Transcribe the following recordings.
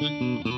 Thank you.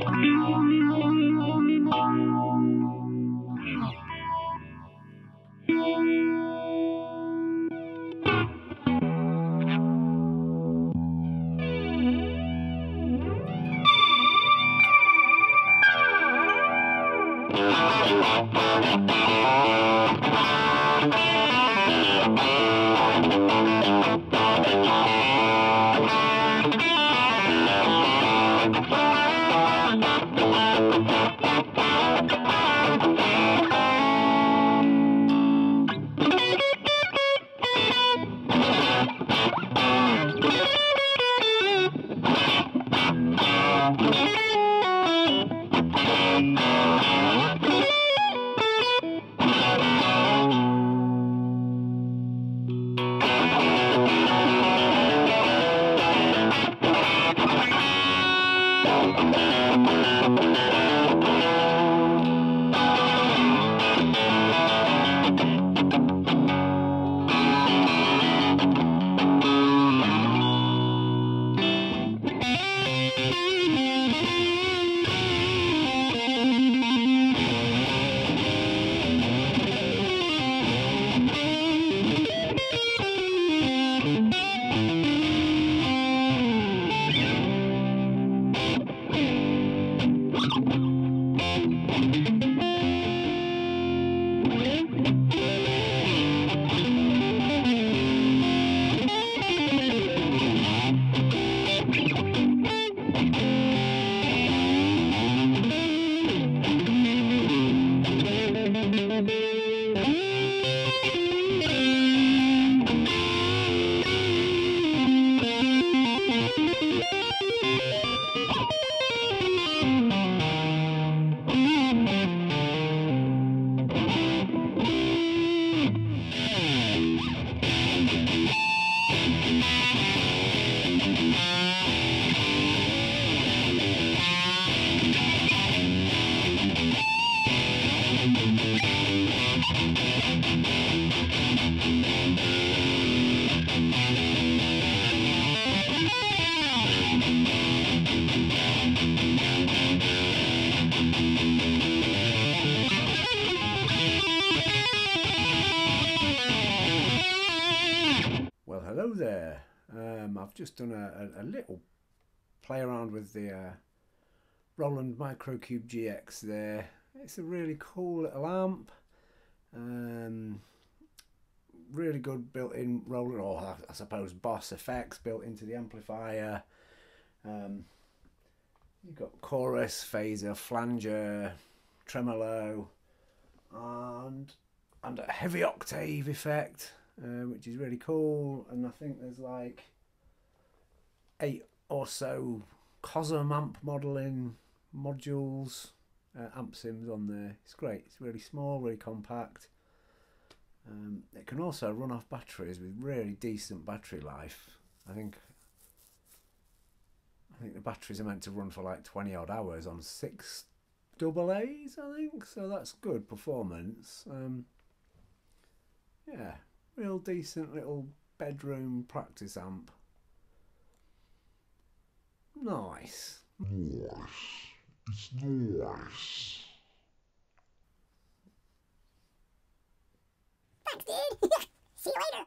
Thank. Just done a, a, a little play around with the uh, Roland Microcube GX there it's a really cool little amp. Um, really good built-in Roland, or I suppose Boss effects built into the amplifier. Um, you've got chorus, phaser, flanger, tremolo, and and a heavy octave effect, uh, which is really cool. And I think there's like eight or so Cosm amp modeling modules, uh, amp sims on there. It's great. It's really small, really compact. Um, it can also run off batteries with really decent battery life. I think I think the batteries are meant to run for like 20 odd hours on six double A's, I think. So that's good performance. Um, yeah, real decent little bedroom practice amp. Nice. Nice. It's nice. Thanks, dude. See you later.